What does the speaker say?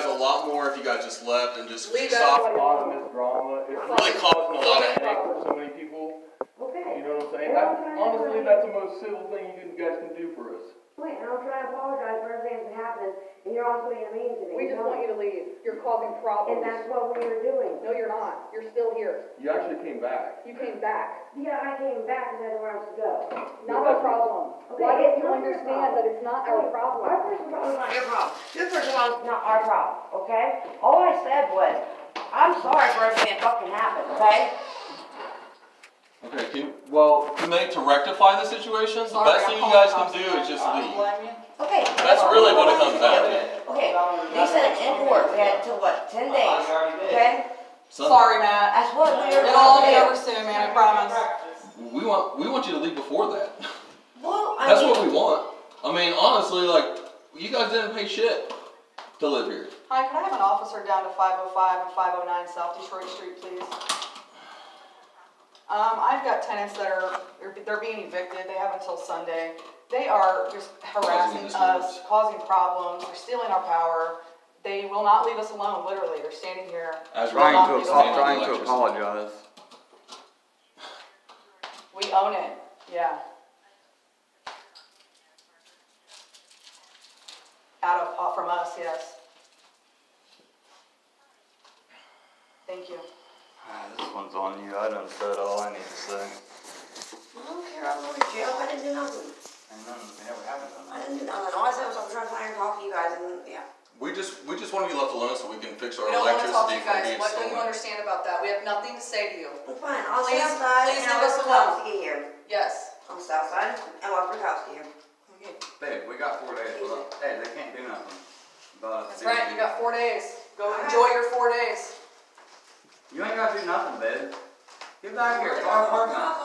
guys a lot more if you guys just left and just Leave stopped everybody a lot of this drama. It's really causing a lot of headache for so many people. Okay. You know what I'm saying? That's, honestly, that's the most civil thing you guys can do for us. Wait, and I'll try to apologize for everything that's happened, and you're also being mean to me. We just want you to leave. You're causing problems. And problems. that's what we were doing. No, you're not. You're still here. You actually came back. You came back. Yeah, I came back and I had nowhere else to go. Not our problem. Okay, Why don't it's not your understand problem. that it's not our problem? Our personal problem is not your problem. Your personal problem is not our problem, okay? All I said was, I'm sorry for everything that fucking happened, okay? Okay, can, well, can they, to rectify the situation, the Sorry, best thing you guys can do is just leave. Okay. That's really what it comes down to. Okay, they said in court, we had to what, ten days, okay? Sunday. Sorry, Matt. That's what we were. It'll all be gonna over do. soon, man, I promise. We want, we want you to leave before that. Well, I That's mean, what we want. I mean, honestly, like, you guys didn't pay shit to live here. Hi, can I have an officer down to five oh five and five oh nine South Detroit Street, please? Um, I've got tenants that are, they're, they're being evicted, they have until Sunday. They are just harassing Causing us, causing problems, they're stealing our power. They will not leave us alone, literally, they're standing here. As Trying to, leave us apo- alone. trying to apologize. We own it, yeah. Out of, uh, from us, yes. Thank you. Ah, This one's on you, I done said all I need to say. I don't care, I'm going to jail, I didn't do nothing. Ain't nothing, we never happened on I didn't do nothing, all I said was I'm trying to find and talk to you guys, and, yeah. We just, we just want to be left alone so we can fix our We don't wanna talk to electricity you from guys, being what don't you stolen. understand about that? We have nothing to say to you. Well, fine, I'll stay Please- outside, please and I'll leave wait us for the cops alone. to get here. Yes. On the south side, and wait for the cops to get here. Okay. Babe, we got four days, well, hey, they can't do nothing. But That's right, you got four days. Go enjoy your four days. You ain't gotta do nothing, babe. Get back here, it's our apartment.